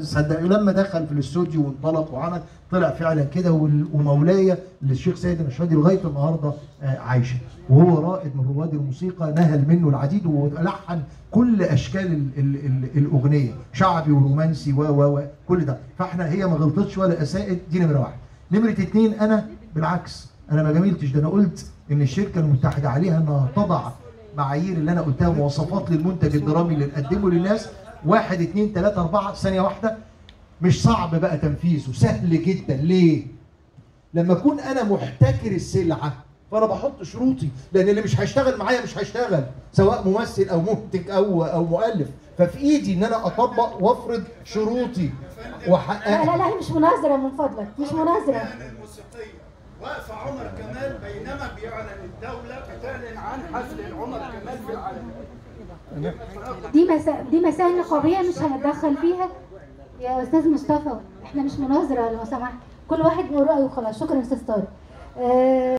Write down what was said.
صدق لما دخل في الاستوديو وانطلق وعمل طلع فعلا كده ومولاي للشيخ سيد النشادي لغاية النهارده آه، عايشة. وهو رائد من رواد الموسيقى نهل منه العديد ولحن كل أشكال ال ال ال الأغنية شعبي ورومانسي و و كل ده. فإحنا هي ما غلطتش ولا اساءت دي نمرة واحد. نمرة اتنين أنا بالعكس أنا ما جاملتش ده أنا قلت إن الشركة المتحدة عليها إنها تضع معايير اللي أنا قلتها مواصفات للمنتج الدرامي اللي نقدمه للناس واحد اتنين تلاتة أربعة ثانية واحدة. مش صعب بقى تنفيذه سهل جدا. ليه؟ لما أكون أنا محتكر السلعة فأنا بحط شروطي لأن اللي مش هيشتغل معايا مش هيشتغل سواء ممثل أو منتج أو أو مؤلف. ففي إيدي إن أنا أطبق وأفرض شروطي لا واحققها لا لا مش مناظرة من فضلك. مش مناظرة. الموسيقية. وقف عمر كمال بينما بيعلن الدولة بتعلن عن حفل عمر كمال في العالم. دي مسا... دي مسائل نقابية مش هنتدخل فيها. يا أستاذ مصطفى إحنا مش مناظرة لو سمحت. كل واحد يقول رأيه وخلاص. شكرا أستاذ طارق. آه